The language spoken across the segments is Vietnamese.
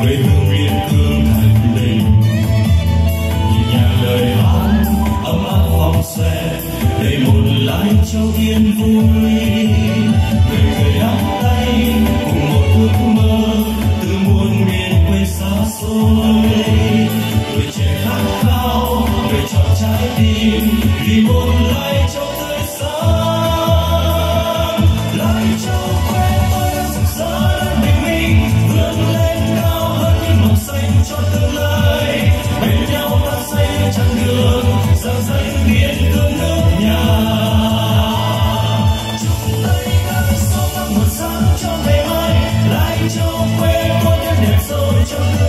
quê hương biên cương thành đình nhịp nhàng lời hát ấm áp phòng xe đầy một lái châu yên vui đẹp rồi trong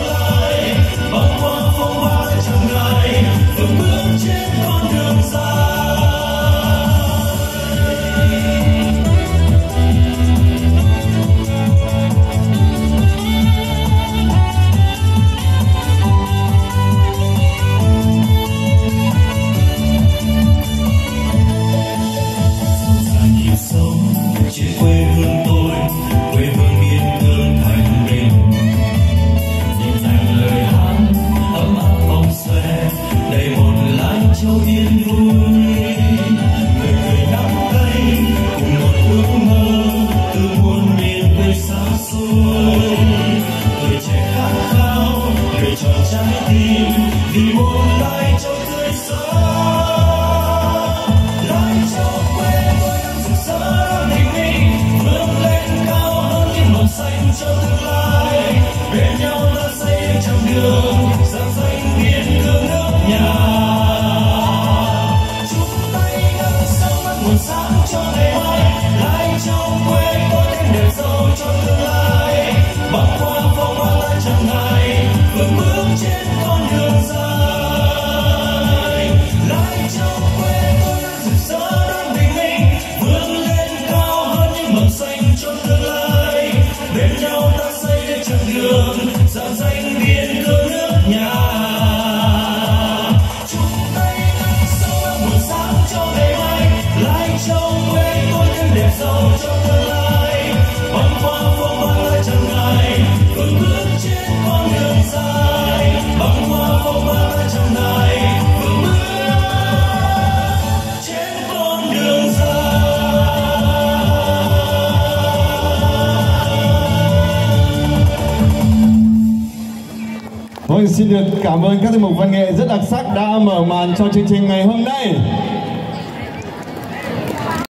cho tương lai bên nhau ta xây trong đường. Vâng, xin được cảm ơn các tiết mục văn nghệ rất đặc sắc đã mở màn cho chương trình ngày hôm nay.